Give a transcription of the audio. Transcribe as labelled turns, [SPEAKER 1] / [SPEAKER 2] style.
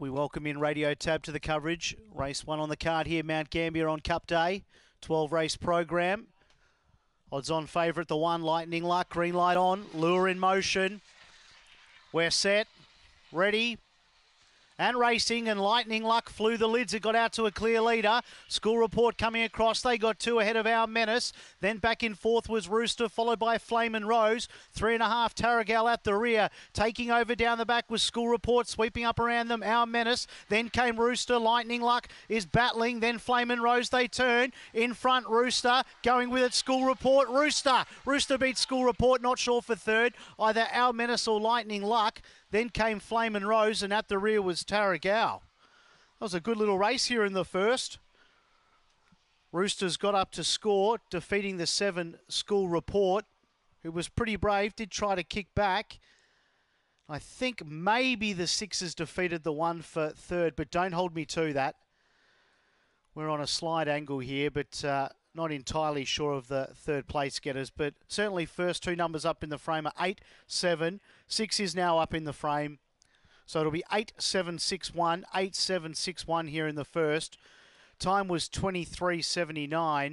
[SPEAKER 1] We welcome in Radio Tab to the coverage. Race one on the card here, Mount Gambier on Cup Day. 12 race program. Odds on favourite, the one, Lightning Luck. Green light on. Lure in motion. We're set. Ready and racing and lightning luck flew the lids. It got out to a clear leader. School report coming across. They got two ahead of our menace. Then back in fourth was rooster followed by flame and rose. Three and a half Taragal at the rear. Taking over down the back was school report sweeping up around them our menace. Then came rooster lightning luck is battling. Then flame and rose they turn. In front rooster going with it school report. Rooster rooster beats school report not sure for third. Either our menace or lightning luck then came Flame and Rose, and at the rear was Tarragao. That was a good little race here in the first. Roosters got up to score, defeating the seven school report, who was pretty brave, did try to kick back. I think maybe the sixes defeated the one for third, but don't hold me to that. We're on a slide angle here, but uh, not entirely sure of the third place getters, but certainly first two numbers up in the frame are 8, 7. 6 is now up in the frame. So it'll be 8, 7, 6, 1, 8, 7, 6, 1 here in the first. Time was 23.79.